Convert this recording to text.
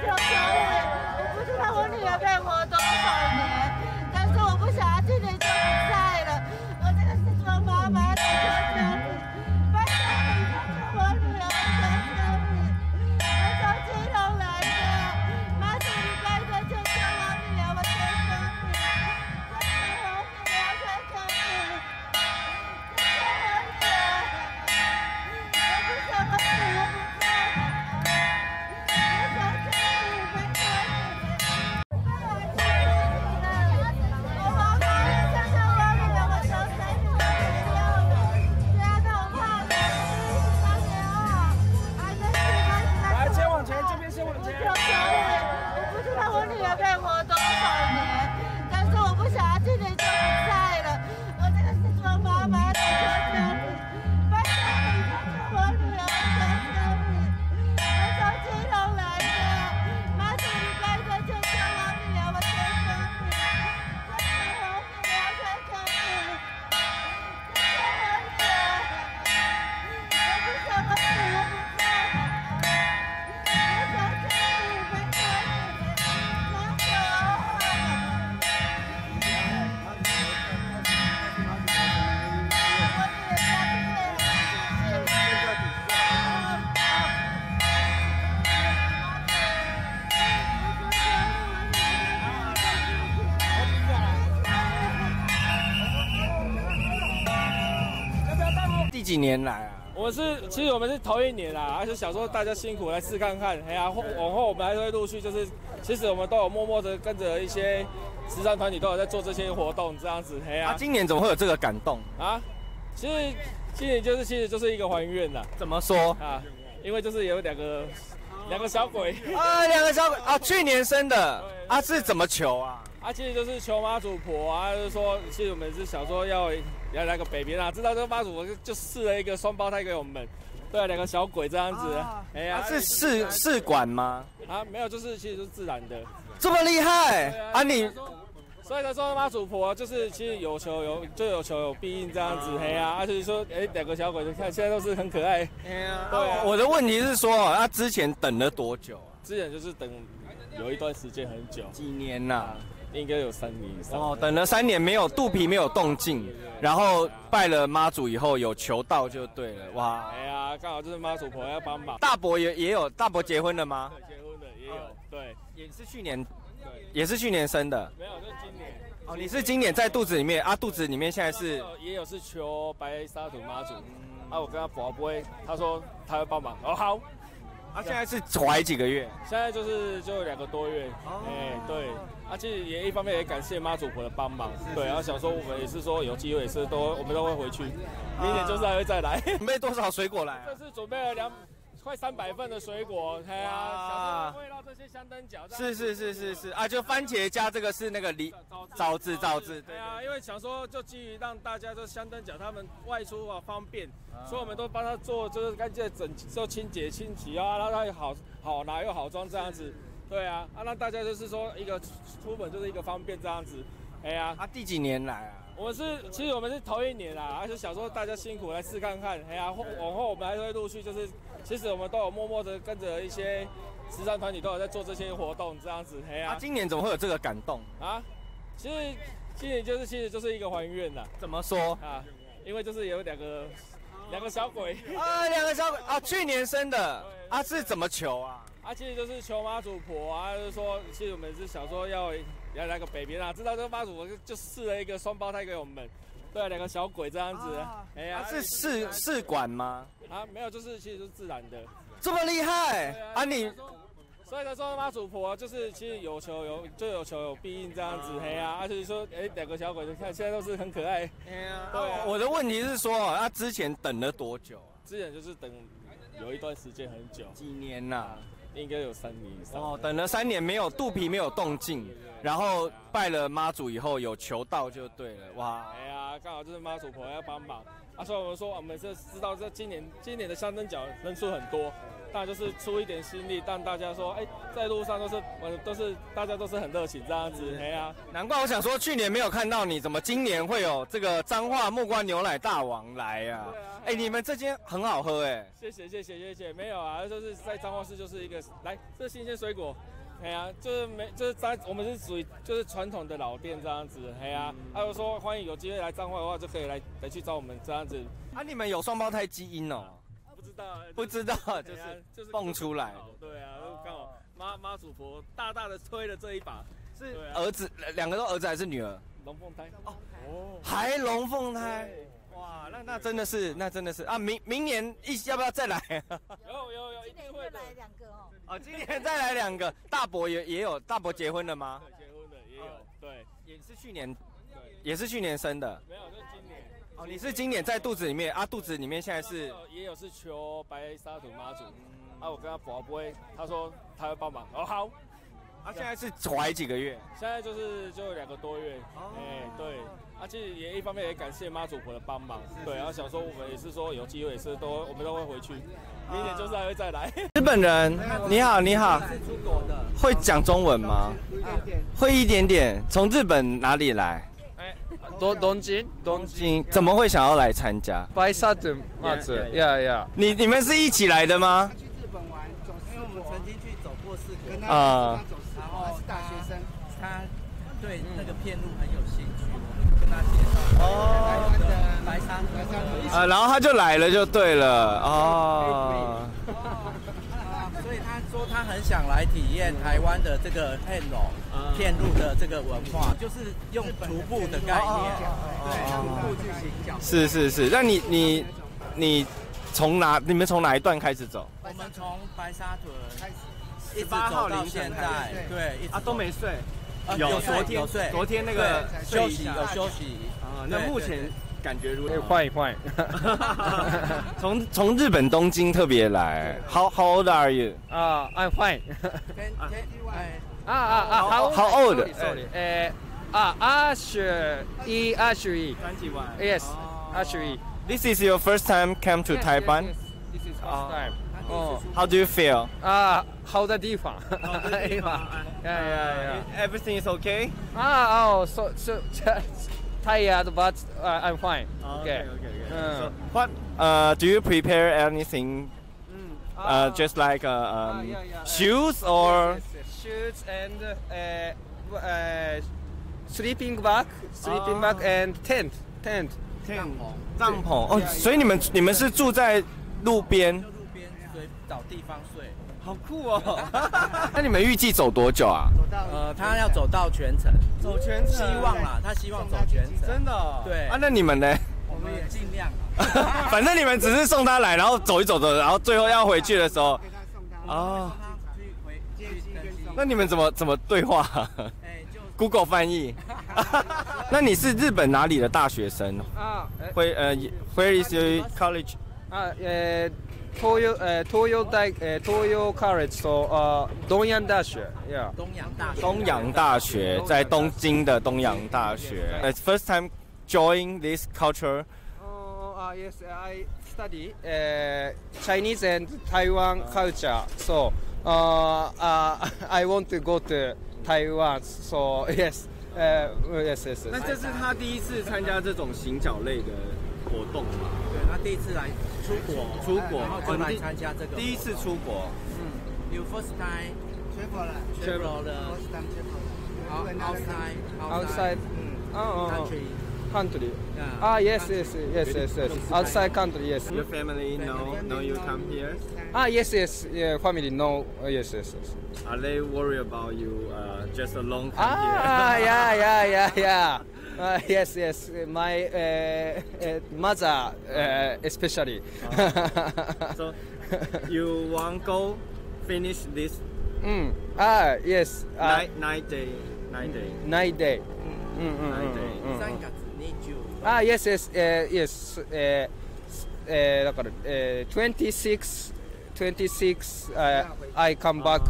求求你，我不知道我女儿在活动几年来啊？我们是，其实我们是头一年啦，而且想说大家辛苦来试看看，哎呀，后往后我们还会陆续就是，其实我们都有默默的跟着一些慈善团体都有在做这些活动，这样子，哎啊，呀，今年怎么会有这个感动？啊，其实今年就是其实就是一个还愿啦，怎么说？啊，因为就是有两个两个小鬼，啊，两个小鬼啊，去年生的啊，是怎么求啊？啊，其实就是求妈祖婆啊，就是说，其实我们是想说要要来个北边啊，知道这个妈祖婆就就试了一个双胞胎给我们，对啊，两个小鬼这样子，哎呀啊，是试试管吗？啊，没有，就是其实就是自然的。这么厉害对啊？你所以他说妈祖婆就是其实有求有就有求有必应这样子，嘿呀、啊，而且说哎两个小鬼，就看现在都是很可爱。对啊，我的问题是说，啊，之前等了多久啊？之前就是等有一段时间很久，几年呐？应该有三年以上。哦，等了三年没有肚皮没有动静，然后拜了妈祖以后有求到就对了，哇！哎呀，刚好就是妈祖婆要帮忙。大伯也也有，大伯结婚了吗？对，结婚的也有，对，也是去年，对，也是去年生的。没有，就是今年。哦，你是今年在肚子里面啊？肚子里面现在是也有是求白沙土妈祖，啊，我跟他宝不会，他说他会帮忙，哦好，啊，现在是怀几个月？现在就是就两个多月，哎、对，啊，其实也一方面也感谢妈祖婆的帮忙，对，然后想说我们也是说有机会也是都我们都会回去，明年就是还会再来，准备多少水果来啊？这 次准备了两快三百份的水果，哎呀、味道这些香灯饺，是是是是是。啊，就番茄加这个是那个梨枣子枣子，对啊，因为想说就基于让大家就香灯脚他们外出啊方便，所以我们都帮他做就是干净整做清洁清洗啊，让他好好拿又好装这样子。对啊，啊让大家就是说一个出门就是一个方便这样子。哎呀、啊，第几年来啊？我们是其实我们是头一年啦，而且想说大家辛苦来试看看。哎呀，后往后我们还会陆续就是，其实我们都有默默的跟着一些慈善团体都有在做这些活动这样子。哎呀、啊，今年怎么会有这个感动？啊，其实今年就是其实就是一个还愿呐怎么说？啊，因为就是有两个两个小鬼啊，两个小鬼啊，去年生的啊，是怎么求啊？啊，其实就是求妈祖婆啊，就是说其实我们是想说要要来个北边啊，知道这个妈祖婆就就试了一个双胞胎给我们，对啊，两个小鬼这样子，哎呀、啊，是试试管吗？啊没有，就是其实就是自然的。这么厉害啊？你所以才说妈祖婆就是其实有求有就有求有必应这样子，嘿呀、而且说哎两个小鬼，你看现在都是很可爱。对啊，我的问题是说，他，之前等了多久啊？之前就是等有一段时间很久，几年呐？应该有三年以上。哦，等了三年没有肚皮没有动静，然后拜了妈祖以后有求到就对了，哇！刚好就是妈祖婆要帮忙，啊，啊，所以我们说我们是知道这今年今年的香灯脚人数很多，当然就是出一点心力，但大家说，哎，在路上都是我都是大家都是很热情这样子，哎呀，难怪我想说去年没有看到你，怎么今年会有这个彰化木瓜牛奶大王来呀？哎，你们这间很好喝哎，谢谢谢谢谢谢，没有啊，就是在彰化市就是一个来，这是新鲜水果。哎呀，就是没，就是在我们是属于就是传统的老店这样子，哎呀，他就说欢迎有机会来彰化的话，就可以来来去找我们这样子。啊，你们有双胞胎基因哦？不知道，不知道，就是就是蹦出来好对啊，刚好妈妈祖婆大大的推了这一把，是啊。儿子，两个都儿子还是女儿？龙凤胎。哦，还龙凤胎，哇，那那真的是，那真的是啊，明明年一要不要再来？有有有一定会来，两个哦。哦，今年再来两个，大伯也也有，大伯结婚了吗？对结婚的也有，对也是去年，对，也是去年生的。没有就是今年。哦，你是今年在肚子里面啊？肚子里面现在是也有是求白沙土妈祖，啊，我跟他保不会，他说他会帮忙，哦好，他，现在是怀几个月？现在就是就两个多月，哎、对，啊，其实也一方面也感谢妈祖婆的帮忙，对，然后想说我们也是说有机会也是都我们都会回去，明年就是还会再来。日本人，你好，你好，出国的，会讲中文吗？会一点点。从日本哪里来？东东京，东京怎么会想要来参加？白沙的袜子 Yeah, 呀呀，你你们是一起来的吗？去日本玩，走因为我们曾经去走过四国，啊他走四国，他是大学生，他对那个片路很有兴趣，我们跟他介绍台湾的白沙白沙土啊，然后他就来了，就对了。哦，所以他说他很想来体验台湾的这个片路片路的这个文化，就是用徒步的概念，对，徒步去行脚。是是是。那你你你从哪？你们从哪一段开始走？我们从白沙屯开始，一直18号走到现在，对，一直啊，都没睡。呃有有昨天有睡，昨天那个休息有休息啊，那目前感觉如何？换一换。从从日本东京特别来。How how old are you？啊，I'm fine。啊啊啊 How- how sorry。呃啊，二十一，二十一。三几万 Yes，二十一。This is your first time come to Taiwan. This is Oh. first time。哦 How do you feel? 啊，好的地方。地方呀呀呀。 Everything is okay? 啊哦，so so tired but uh, I'm fine. Okay, okay, okay. So, 嗯。 what uh, do you prepare anything? Uh, just like uh, Ah, um, yeah, yeah. shoes or Yes, yes, shoes and uh, w- uh, sleeping bag, sleeping Oh. bag and tent, tent. 帐篷哦，所以你们你们是住在路边， 找地方睡。好酷哦。那你们预计走多久啊？走到呃，他要走到全程，走全程希望啦，他希望走全程。真的哦、对啊，那你们呢？我们也尽量。反正你们只是送他来，然后走一走走，然后最后要回去的时候，给他送他哦，他去回。那你们怎么怎么对话哎，就？Google 翻译。那你是日本哪里的大学生？啊，会呃，Where is your college？啊，呃，東 洋呃東洋大呃東洋 college と呃东洋大学，yeah。东洋大学。东洋大学在东京的东洋大学。呃，first time join this culture。 Oh, uh, yes, I study uh, Chinese and Taiwan culture. So uh, uh, I want to go to Taiwan. So yes, uh, yes, yes. 那 yes. 这是他第一次参加这种行脚类的活动吗？ 对，他第一次来出国，出国然后就来哦第参加这个。第一次出国。嗯，You first time travel 了 travel the first time travel out- outside Outside 嗯 Oh, oh, country. country. Yeah. Ah, yes, yes, yes, yes, yes. Outside country, yes. Your family know know you come here. Ah, yes, yes. Yeah, family. No, uh, yes, yes, yes. Are they worried about you uh, just alone come Ah, here? yeah, yeah, yeah, yeah. Uh, yes, yes. My uh, uh, mother, uh, especially. so you want go finish this mm. Ah, yes. Uh, nine nine day nine day Nine day. Mm, mm, Nine mm, day. mm, mm. 3月 need you. Ah, yes, yes, uh, yes. Uh, uh, だから、uh, 26, 26, uh, I come back